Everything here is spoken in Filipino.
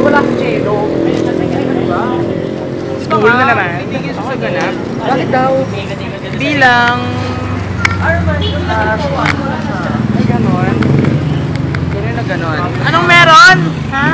Wala si Jelo. School na naman. Titigil sa ganap. Bakit daw? Bilang... Uh, ganon. Ganon na ganon. Anong meron? Ha?